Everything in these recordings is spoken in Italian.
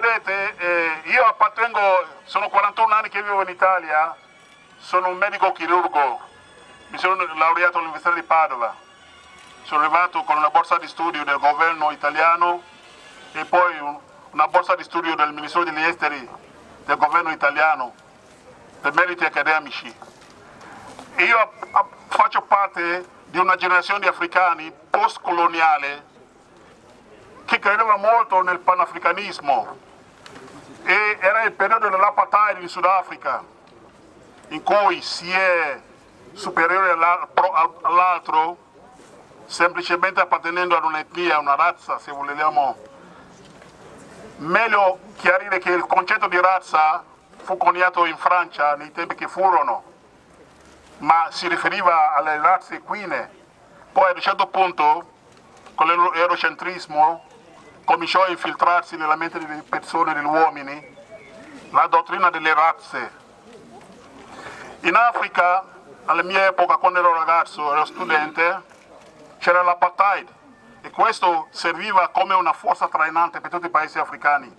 vedete, eh, io appartengo, sono 41 anni che vivo in Italia, sono un medico chirurgo, mi sono laureato all'Università di Padova, sono arrivato con una borsa di studio del governo italiano e poi un, una borsa di studio del Ministero degli Esteri del governo italiano per meriti accademici. Io faccio parte di una generazione di africani post-coloniale credeva molto nel panafricanismo e era il periodo dell'apartheid in Sudafrica in cui si è superiore all'altro semplicemente appartenendo ad un'etnia, a una razza se vogliamo. Meglio chiarire che il concetto di razza fu coniato in Francia nei tempi che furono, ma si riferiva alle razze equine. Poi a un certo punto, con l'eurocentrismo, cominciò a infiltrarsi nella mente delle persone, degli uomini, la dottrina delle razze. In Africa, alla mia epoca, quando ero ragazzo, ero studente, c'era l'apartheid e questo serviva come una forza trainante per tutti i paesi africani.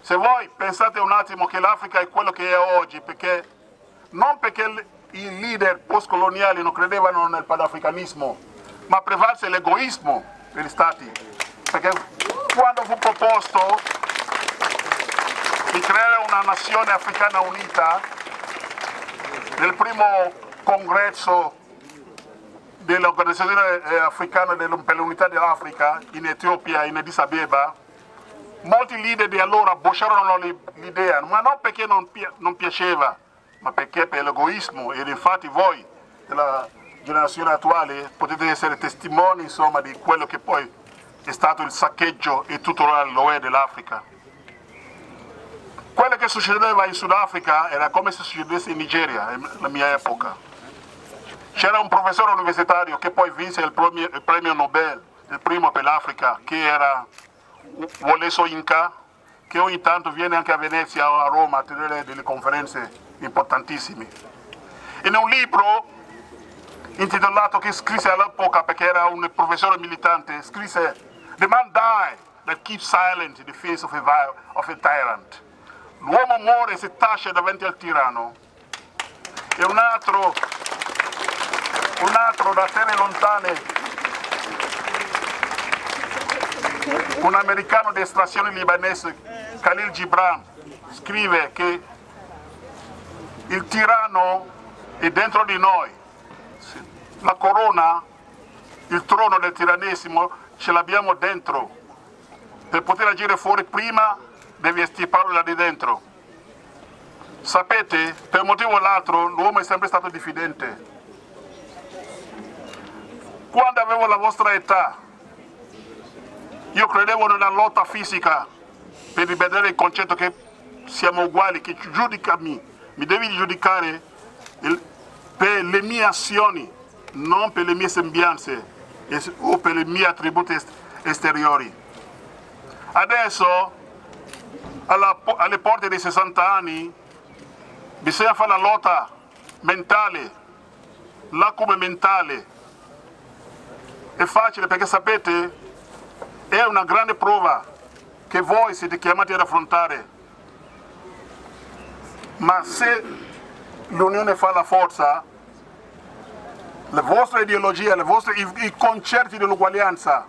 Se voi pensate un attimo che l'Africa è quello che è oggi, perché, non perché i leader postcoloniali non credevano nel panafricanismo, ma prevalse l'egoismo degli stati. Perché quando fu proposto di creare una nazione africana unita, nel primo congresso dell'Organizzazione eh, Africana per l'Unità dell'Africa in Etiopia, in Addis Abeba, molti leader di allora bocciarono l'idea, ma non perché non, pi non piaceva, ma perché per l'egoismo ed infatti voi della generazione attuale potete essere testimoni insomma, di quello che poi è stato il saccheggio e tuttora lo dell'Africa. Quello che succedeva in Sudafrica era come se succedesse in Nigeria, nella mia epoca. C'era un professore universitario che poi vinse il premio, il premio Nobel, il primo per l'Africa, che era Woleso Inca, che ogni tanto viene anche a Venezia o a Roma a tenere delle conferenze importantissime. In un libro intitolato che scrisse all'epoca perché era un professore militante, scrisse The man die that keeps silent in the face of a, of a tyrant. L'uomo muore se tace davanti al tiranno. E un altro, un altro da terre lontane un americano di estrazione libanese, Khalil Gibran, scrive che il tiranno è dentro di noi. La corona, il trono del tirannesimo ce l'abbiamo dentro. Per poter agire fuori prima devi estirparlo di dentro. Sapete, per un motivo o l'altro l'uomo è sempre stato diffidente. Quando avevo la vostra età, io credevo nella lotta fisica per rivedere il concetto che siamo uguali, che giudicami, mi devi giudicare per le mie azioni, non per le mie sembianze o per i miei attributi esteriori. Adesso, alla, alle porte dei 60 anni, bisogna fare la lotta mentale, l'acume mentale. È facile perché sapete è una grande prova che voi siete chiamati ad affrontare. Ma se l'unione fa la forza, le vostre ideologie, le vostre, i, i concerti dell'uguaglianza,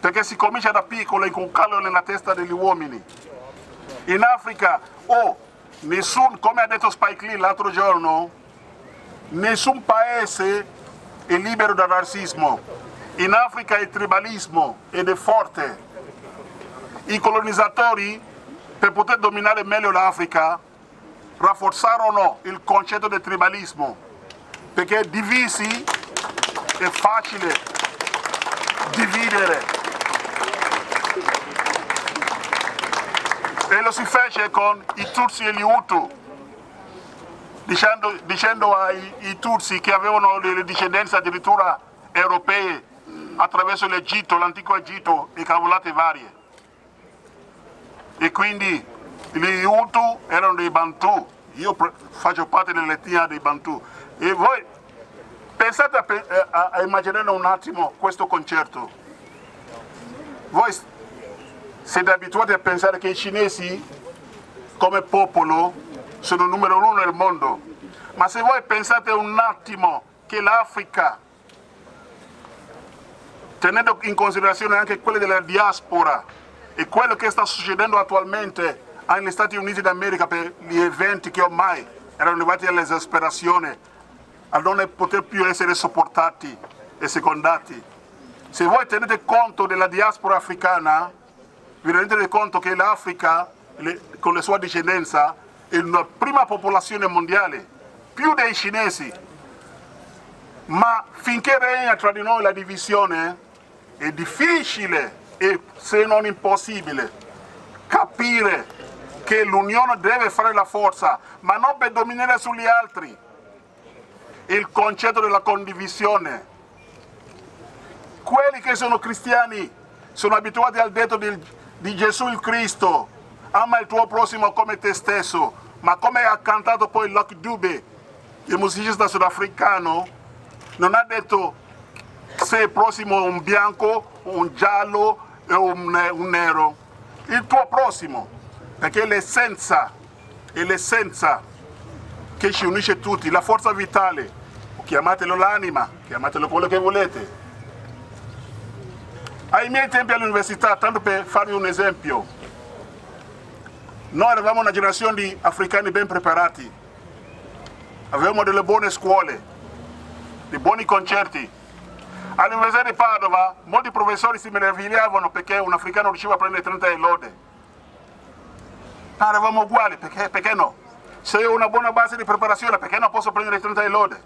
perché si comincia da piccolo a inculcarlo nella testa degli uomini. In Africa, oh, nessun, come ha detto Spike Lee l'altro giorno, nessun paese è libero dal razzismo. In Africa il tribalismo ed è forte. I colonizzatori, per poter dominare meglio l'Africa, rafforzarono il concetto del tribalismo, perché divisi è facile dividere. E lo si fece con i Tutsi e gli Hutu, dicendo, dicendo ai, Tutsi che avevano le discendenze addirittura europee attraverso l'Egitto, l'antico Egitto e cavolate varie. E quindi gli Hutu erano dei Bantu, io faccio parte dell'etnia dei Bantu. E voi pensate a, a, a immaginare un attimo questo concerto. Voi siete abituati a pensare che i cinesi come popolo sono numero uno nel mondo, ma se voi pensate un attimo che l'Africa, tenendo in considerazione anche quelle della diaspora e quello che sta succedendo attualmente negli Stati Uniti d'America per gli eventi che ormai erano arrivati all'esasperazione, a non poter più essere sopportati e secondati. Se voi tenete conto della diaspora africana, vi rendete conto che l'Africa, con la sua discendenza, è la prima popolazione mondiale, più dei cinesi. Ma finché regna tra di noi la divisione, è difficile, e se non impossibile, capire che l'unione deve fare la forza, ma non per dominare sugli altri. Il concetto della condivisione. Quelli che sono cristiani sono abituati al detto di, di Gesù il Cristo, ama il tuo prossimo come te stesso, ma come ha cantato poi Lucky Dube, il musicista sudafricano, non ha detto se il prossimo è un bianco, un giallo e un, un nero, il tuo prossimo, perché l'essenza, è l'essenza che ci unisce tutti, la forza vitale, chiamatelo l'anima, chiamatelo quello che volete. Ai miei tempi all'università, tanto per farvi un esempio, noi eravamo una generazione di africani ben preparati, avevamo delle buone scuole, dei buoni concerti. All'Università di Padova molti professori si meravigliavano perché un africano riusciva a prendere 30 e lode. Ma eravamo uguali, perché, perché no? Se ho una buona base di preparazione, perché non posso prendere 30 e lode?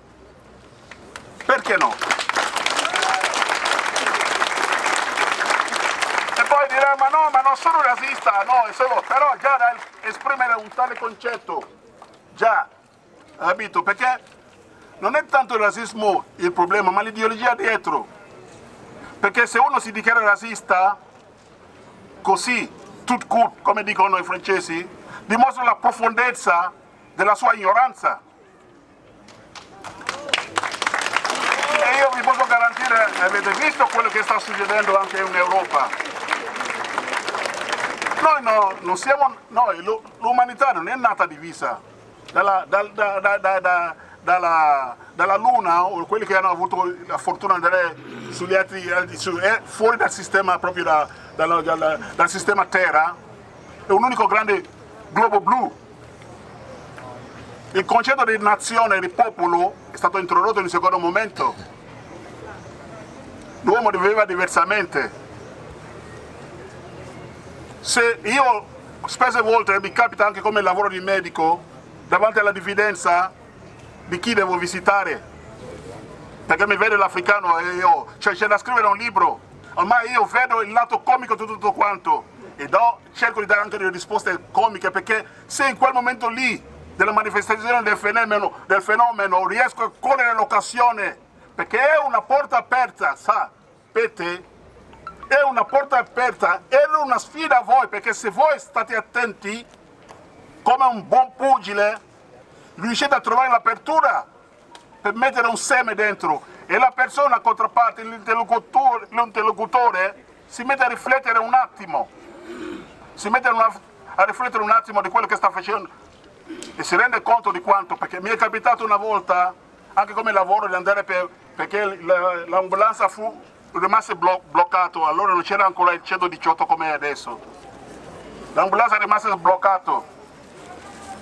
Perché no? poi dirà ma no, ma non sono razzista, no, solo, però già da esprimere un tale concetto, già, capito? Perché non è tanto il razzismo il problema, ma l'ideologia dietro. Perché se uno si dichiara razzista, così, tout court, come dicono i francesi, dimostra la profondezza della sua ignoranza. E io vi posso garantire, avete visto quello che sta succedendo anche in Europa. Noi no, non siamo, noi, l'umanità non è nata divisa dalla, da, da, da, dalla, dalla, Luna o quelli che hanno avuto la fortuna di andare sugli altri, su, eh, fuori dal sistema proprio da, dal, dal, dal sistema Terra, è un unico grande globo blu. Il concetto di nazione, di popolo, è stato introdotto in un secondo momento. L'uomo viveva diversamente, se io spesse volte mi capita anche come lavoro di medico davanti alla diffidenza di chi devo visitare perché mi vede l'africano e io cioè c'è da scrivere un libro ormai io vedo il lato comico di tutto quanto e do, cerco di dare anche delle risposte comiche perché se in quel momento lì della manifestazione del fenomeno, del fenomeno riesco a cogliere l'occasione perché è una porta aperta sa per te è una porta aperta, era una sfida a voi, perché se voi state attenti, come un buon pugile, riuscite a trovare l'apertura per mettere un seme dentro e la persona controparte, l'interlocutore, l'interlocutore si mette a riflettere un attimo, si mette a riflettere un attimo di quello che sta facendo e si rende conto di quanto, perché mi è capitato una volta, anche come lavoro, di andare per, perché l'ambulanza fu rimase blo bloccato, allora non c'era ancora il 118 come adesso. L'ambulanza rimase bloccato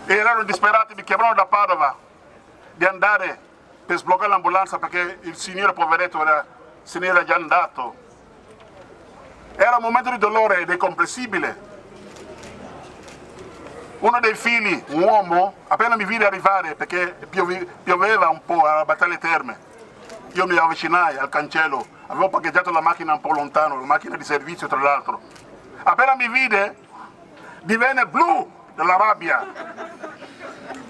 e erano disperati, mi chiamarono da Padova di andare per sbloccare l'ambulanza perché il signore poveretto era, se era già andato. Era un momento di dolore ed è comprensibile. Uno dei figli, un uomo, appena mi vide arrivare perché pioveva un po' alla battaglia terme, io mi avvicinai al cancello avevo parcheggiato la macchina un po' lontano, la macchina di servizio tra l'altro. Appena mi vide, divenne blu dalla rabbia.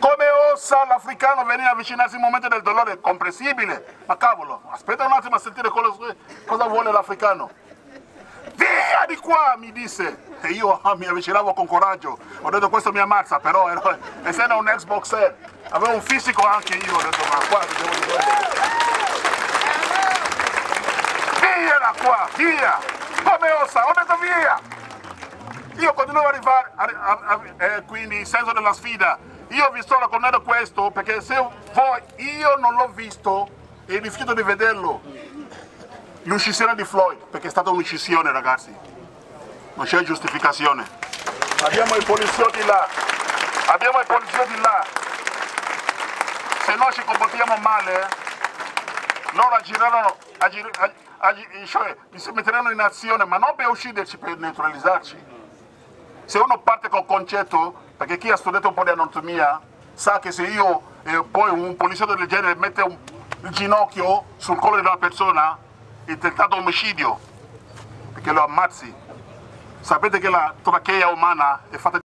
Come osa l'africano venire a avvicinarsi in un momento del dolore? Comprensibile. Ma cavolo, aspetta un attimo a sentire cosa vuole l'africano. Via di qua, mi disse. E io ah, mi avvicinavo con coraggio. Ho detto questo mi ammazza, però ero, essendo un ex boxer, avevo un fisico anche io. Ho detto ma qua devo difendere via da qua, via! Come osa? Ho detto via! Io continuo a arrivare, a, a, a, eh, quindi il senso della sfida. Io vi sto raccontando questo perché se voi, io non l'ho visto e rifiuto di vederlo. L'uccisione di Floyd, perché è stata un'uccisione ragazzi, non c'è giustificazione. Abbiamo i poliziotti là, abbiamo i poliziotti là. Se noi ci comportiamo male, loro agiranno, agir, agir, cioè, si metteranno in azione, ma non per ucciderci, per neutralizzarci. Se uno parte col concetto, perché chi ha studiato un po' di anatomia sa che se io eh, poi un poliziotto del genere mette un, il ginocchio sul collo di una persona, è tentato omicidio, perché lo ammazzi. Sapete che la trachea umana è fatta